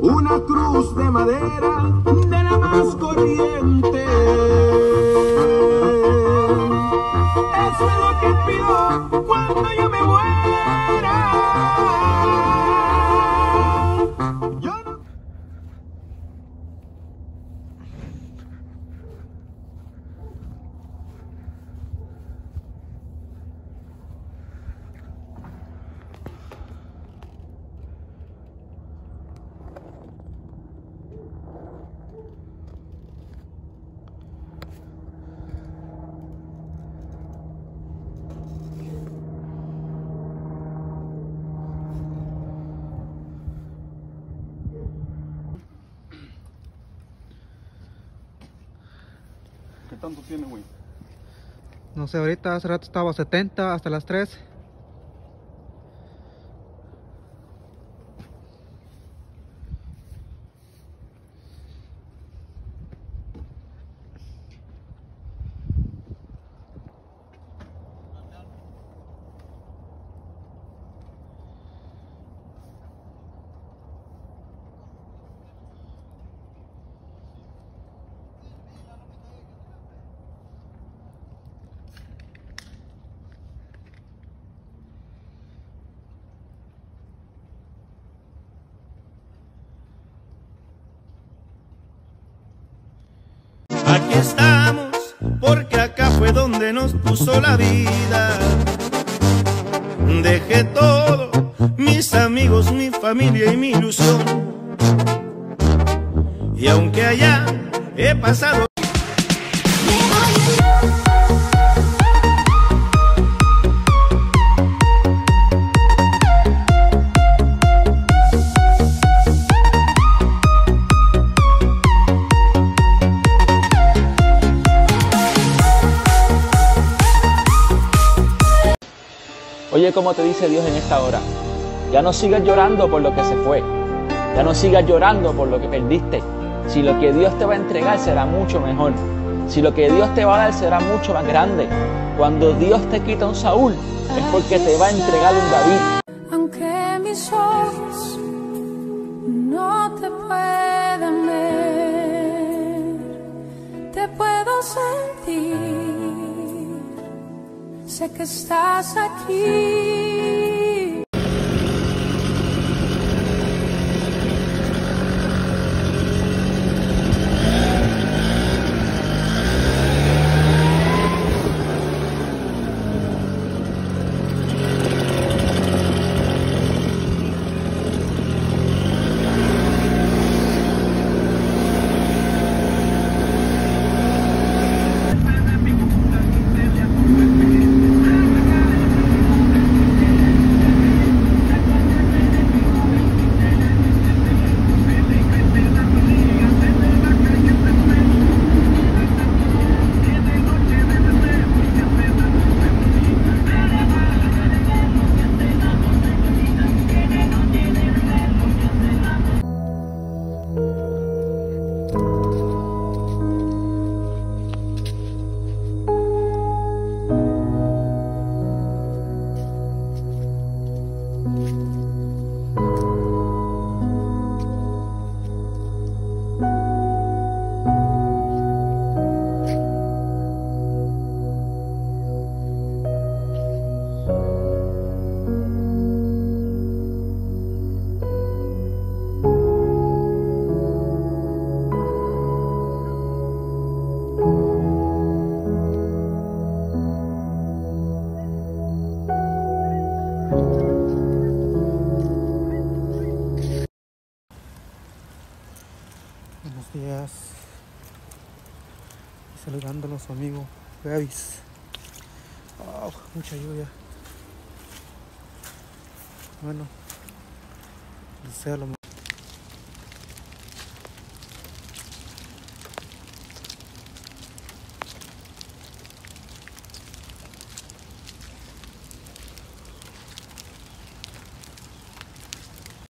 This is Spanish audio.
una cruz de madera de la más corriente. Eso es lo que pido cuando yo me vuelvo. ¿Qué tanto tiene, güey? No sé, ahorita hace rato estaba 70 hasta las 3. Aquí estamos, porque acá fue donde nos puso la vida. Dejé todo, mis amigos, mi familia y mi ilusión. Y aunque allá he pasado Oye, como te dice Dios en esta hora, ya no sigas llorando por lo que se fue, ya no sigas llorando por lo que perdiste. Si lo que Dios te va a entregar será mucho mejor, si lo que Dios te va a dar será mucho más grande. Cuando Dios te quita un Saúl, es porque te va a entregar un David. Aunque mis ojos no te puedan ver, te puedo sentir. Sé que estás aquí. Buenos días. Saludando a su amigo Gavis. Wow, mucha lluvia. Bueno, deseo lo